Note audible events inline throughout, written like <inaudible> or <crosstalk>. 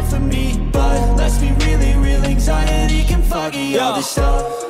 sight for me But let's be really real, anxiety can foggy all this stuff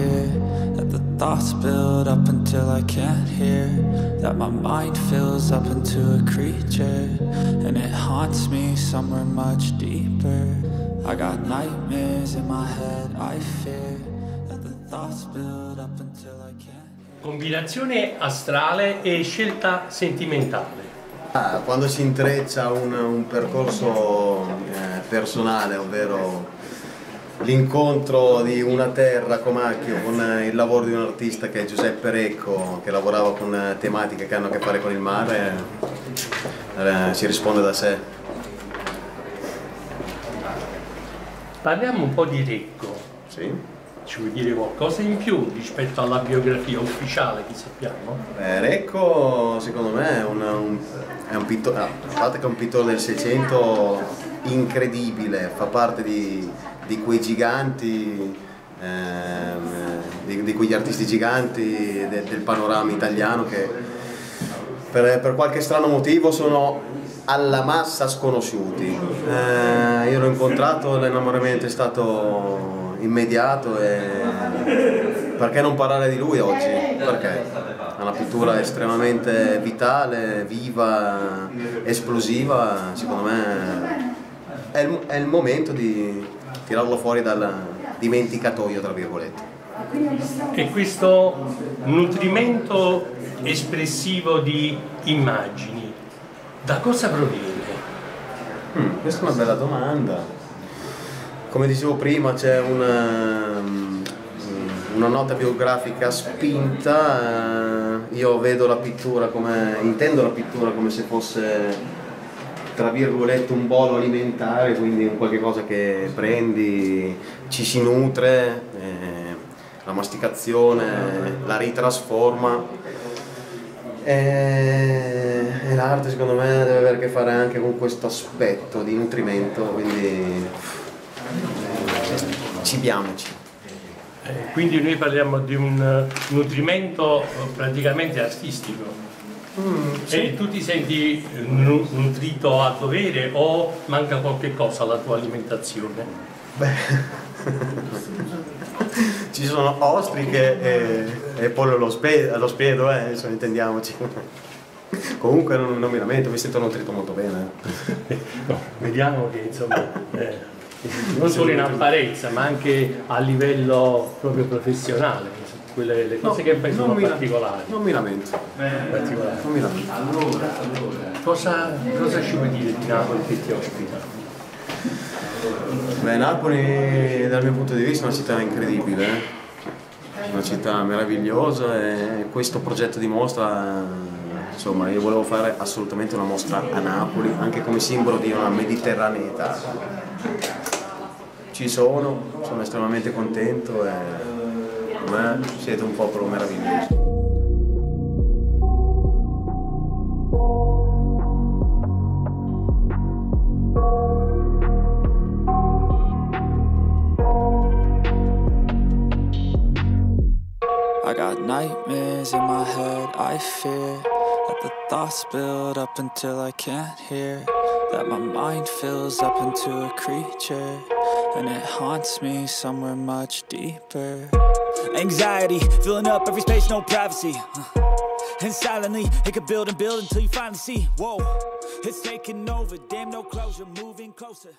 fear that the thoughts build up until I can't hear. That my mind fills up into a creature. And it haunts me somewhere much deeper. I got nightmares in my head, I fear. That the thoughts build up until I can't hear. Combinazione astrale e scelta sentimentale. Ah, quando si intreccia un, un percorso eh, personale, ovvero l'incontro di una terra com'Acchio con il lavoro di un artista che è Giuseppe Recco, che lavorava con tematiche che hanno a che fare con il mare, eh, si risponde da sé. Parliamo un po' di Recco. Sì? Ci vuoi dire qualcosa in più rispetto alla biografia ufficiale che sappiamo? Eh, Recco secondo me è un, un, è un pittore, a parte che è un pittore del Seicento incredibile, fa parte di, di quei giganti, ehm, di, di, quegli artisti giganti del, del panorama italiano che per, per, qualche strano motivo sono alla massa sconosciuti. Eh, io l'ho incontrato, l'innamoramento è stato immediato e perché non parlare di lui oggi? Perché? Ha una pittura estremamente vitale, viva, esplosiva, secondo me è il, è il momento di tirarlo fuori dal dimenticatoio, tra virgolette. E questo nutrimento espressivo di immagini, da cosa proviene? Hmm, questa è una bella domanda. Come dicevo prima c'è una, una, nota biografica spinta, io vedo la pittura come, intendo la pittura come se fosse tra virgolette un bolo alimentare, quindi un qualche cosa che prendi, ci si nutre, eh, la masticazione la ritrasforma e, e l'arte secondo me deve avere a che fare anche con questo aspetto di nutrimento, quindi cibiamoci. Eh, quindi noi parliamo di un nutrimento praticamente artistico. Mm, sì. E tu ti senti nutrito a dovere o manca qualche cosa alla tua alimentazione? Beh, <laughs> ci sono ostriche e, e pollo allo, spe, allo spiedo, eh, insomma, intendiamoci. <laughs> Comunque non, non, mi lamento, mi sento nutrito molto bene. <laughs> no, vediamo che insomma... Eh non solo in apparenza ma anche a livello proprio professionale, quelle le cose No, che fai sono non mi la- particolari. Non mi lamento, non mi lamento. Cosa, cosa ci vuoi dire di Napoli che ti ospita? Beh, Napoli dal mio punto di vista è una città incredibile, eh. una città meravigliosa e questo progetto di mostra, insomma, io volevo fare assolutamente una mostra a Napoli, anche come simbolo di una mediterraneità. Ci sono, sono estremamente contento e per siete un popolo meraviglioso. I got nightmares in my head, I fear that the thoughts build up until I can't hear. That my mind fills up into a creature, and it haunts me somewhere much deeper. Anxiety, filling up every space, no privacy. And silently, it could build and build until you finally see. Whoa, it's taking over, damn, no closure, moving closer.